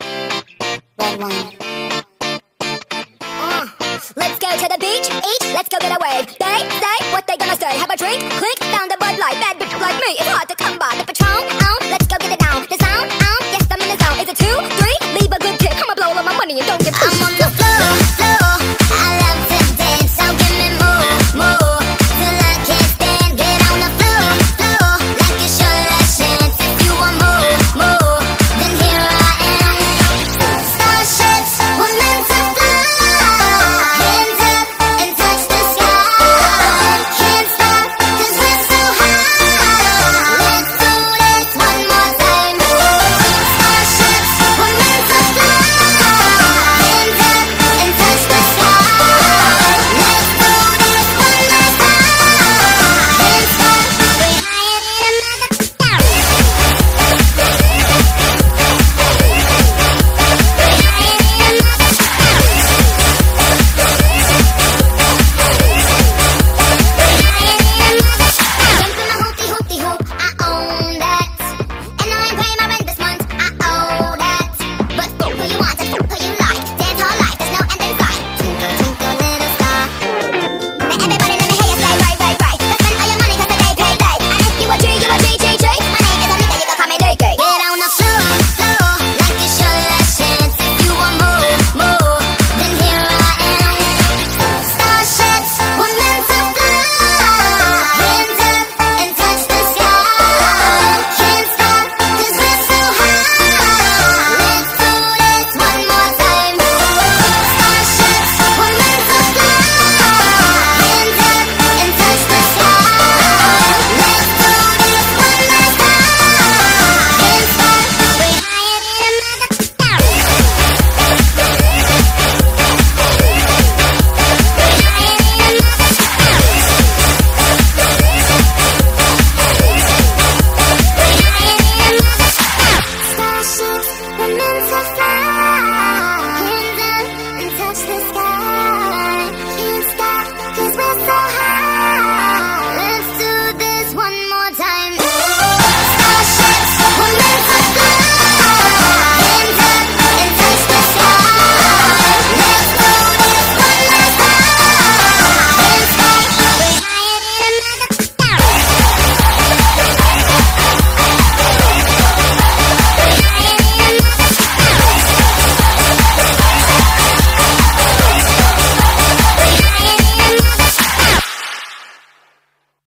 Red wine. Uh, let's go to the beach, eat, let's go get a wave. They say what they gonna say. Have a drink, clink, found さ